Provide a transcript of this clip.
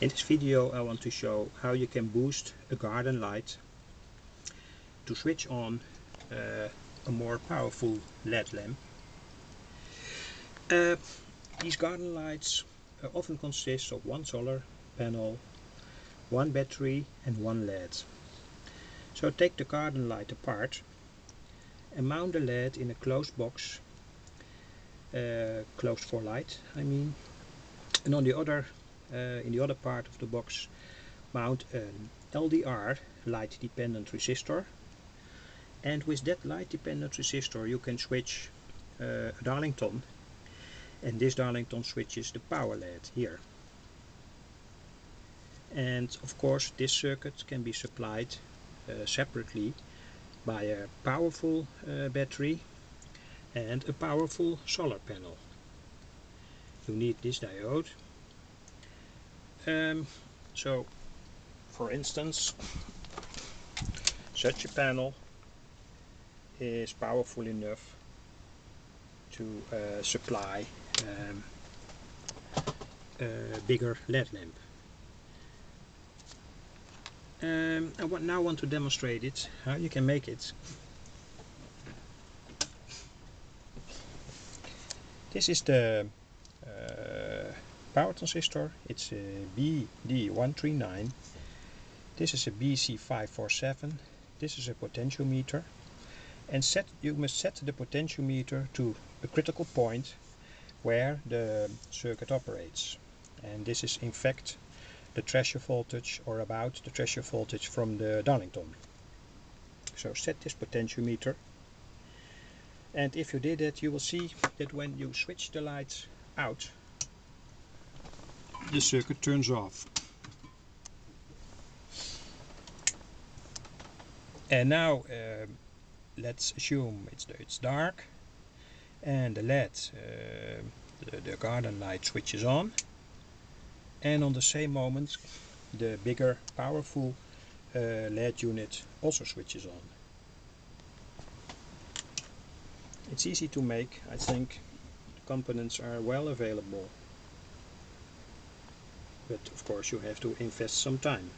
In this video I want to show how you can boost a garden light to switch on uh, a more powerful LED lamp. Uh, these garden lights uh, often consist of one solar panel, one battery and one LED. So take the garden light apart and mount the LED in a closed box, uh, closed for light I mean, and on the other in the other part of the box mount an LDR light dependent resistor. And with that light dependent resistor you can switch uh, a Darlington. And this Darlington switches the power LED here. And of course this circuit can be supplied uh, separately by a powerful uh, battery and a powerful solar panel. You need this diode um, so, for instance, such a panel is powerful enough to uh, supply um, a bigger LED lamp. Um, I now want to demonstrate it, how you can make it. This is the power transistor. It's a BD139. This is a BC547. This is a potentiometer. And set you must set the potentiometer to a critical point where the circuit operates. And this is in fact the threshold voltage or about the threshold voltage from the Darlington. So set this potentiometer and if you did it you will see that when you switch the lights out the circuit turns off. And now uh, let's assume it's, it's dark and the LED, uh, the, the garden light switches on and on the same moment the bigger powerful uh, LED unit also switches on. It's easy to make, I think the components are well available but of course you have to invest some time